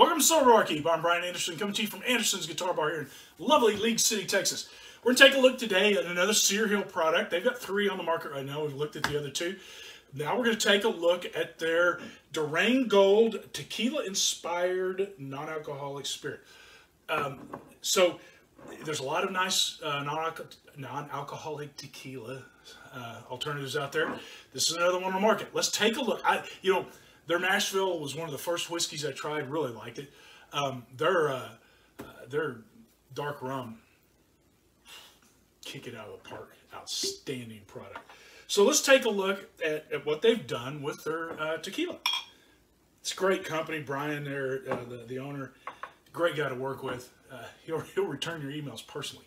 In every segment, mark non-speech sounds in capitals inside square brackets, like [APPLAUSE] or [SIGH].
Welcome to Sober Barkeep. I'm Brian Anderson, coming to you from Anderson's Guitar Bar here in lovely League City, Texas. We're going to take a look today at another Seir Hill product. They've got three on the market right now. We've looked at the other two. Now we're going to take a look at their Durangold tequila-inspired non-alcoholic spirit. Um, so there's a lot of nice uh, non-alcoholic tequila uh, alternatives out there. This is another one on the market. Let's take a look. I, you know, their Nashville was one of the first whiskeys I tried. Really liked it. Um, their uh, uh, their dark rum, kick it out of the park. Outstanding product. So let's take a look at, at what they've done with their uh, tequila. It's a great company. Brian, there, uh, the, the owner, great guy to work with. Uh, he'll, he'll return your emails personally.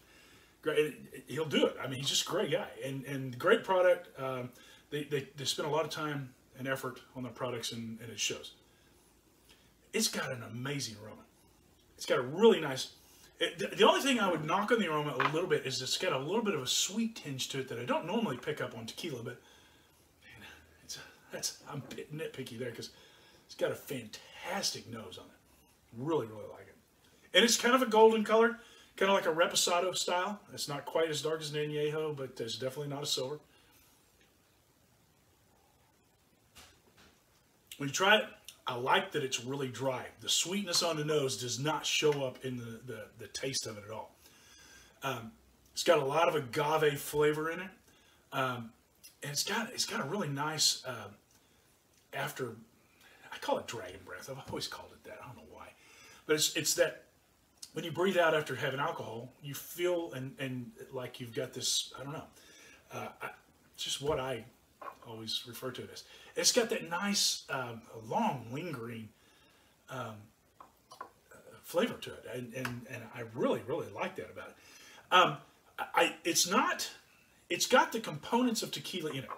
Great, he'll do it. I mean, he's just a great guy and, and great product. Um, they, they, they spend a lot of time and effort on their products and, and it shows. It's got an amazing aroma. It's got a really nice, it, the, the only thing I would knock on the aroma a little bit is it's got a little bit of a sweet tinge to it that I don't normally pick up on tequila, but man, it's, that's, I'm nitpicky there because it's got a fantastic nose on it. Really, really like it. And it's kind of a golden color, kind of like a Reposado style. It's not quite as dark as an Añejo, but it's definitely not a silver. When you try it, I like that it's really dry. The sweetness on the nose does not show up in the, the, the taste of it at all. Um, it's got a lot of agave flavor in it. Um, and it's got it's got a really nice uh, after I call it dragon breath. I've always called it that. I don't know why, but it's it's that when you breathe out after having alcohol, you feel and and like you've got this. I don't know. Uh, I, just what I always refer to it as. It's got that nice, um, long, lingering um, flavor to it, and, and and I really really like that about it. Um, I it's not, it's got the components of tequila in it,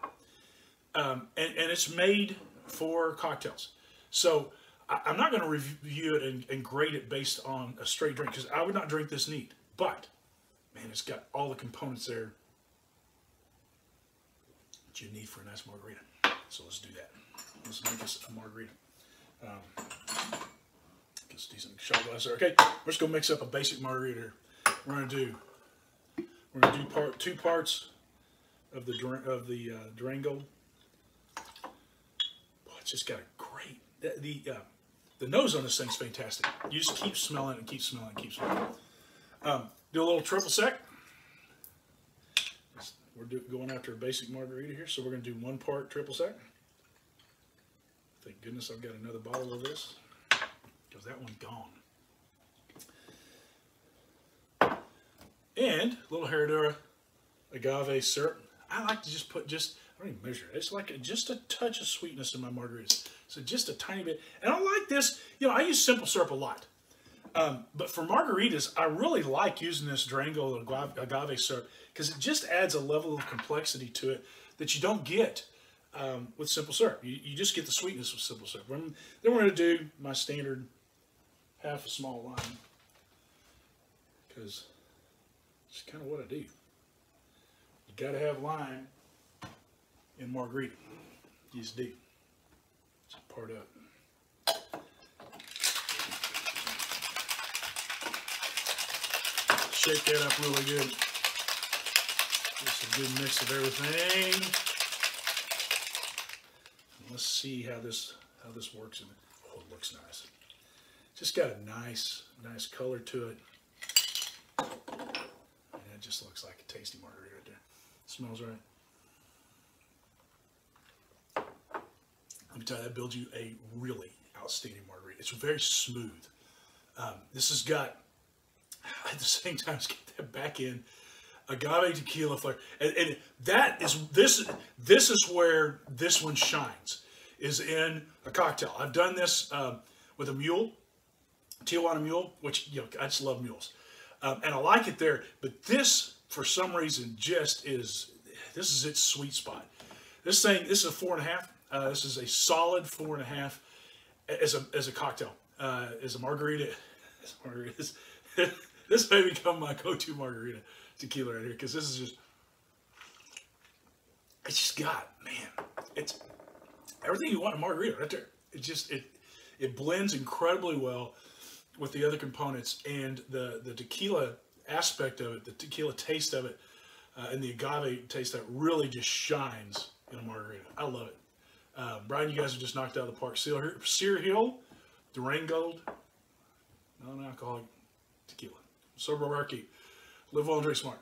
um, and and it's made for cocktails. So I, am not going to review it and, and grade it based on a straight drink because I would not drink this neat. But man, it's got all the components there that you need for a nice margarita. So let's do that. Let's make this a margarita. Um, get decent shot glass there. Okay, we're just gonna mix up a basic margarita. We're gonna do we're gonna do part two parts of the of the uh, Durango. Boy, it's just got a great the the, uh, the nose on this thing's fantastic. You just keep smelling and keep smelling and keep smelling. Um, do a little triple sec. We're do, going after a basic margarita here, so we're going to do one part triple sec. Thank goodness I've got another bottle of this, because that one's gone. And a little Herradura agave syrup. I like to just put just, I don't even measure it. It's like a, just a touch of sweetness in my margaritas. So just a tiny bit. And I like this, you know, I use simple syrup a lot. Um, but for margaritas, I really like using this Durango agave syrup because it just adds a level of complexity to it that you don't get um, with simple syrup. You, you just get the sweetness with simple syrup. then we're going to do my standard half a small lime because it's kind of what I do. You got to have lime in margarita. You just do. It's part of it. Shake that up really good. Just a good mix of everything. let's see how this how this works. In it. Oh, it looks nice. Just got a nice nice color to it. And it just looks like a tasty margarita right there. smells right. Let me tell you, that builds you a really outstanding margarita. It's very smooth. Um, this has got [LAUGHS] at the same time get that back in. Agave tequila flavor and, and, that is this this is where this one shines is in a cocktail. I've done this um, with a mule tijuana mule which you know i just love mules. Um, and i like it there but this for some reason just is this is its sweet spot. This thing this is a four and a half. Uh, this is a solid four and a half as a as a cocktail. Uh, as a margarita [LAUGHS] as margaritas [LAUGHS] this may become my go-to margarita tequila right here because this is just it's just got man it's everything you want in margarita right there it just it It blends incredibly well with the other components, and the the tequila aspect of it, the tequila taste of it, uh, and the agave taste that really just shines in a margarita. I love it. Uh, Brian, you guys have just knocked out of the park. Seir, Seir Hill, Durangold, non-alcoholic tequila. Sober Barkeep. Live well and drink smart.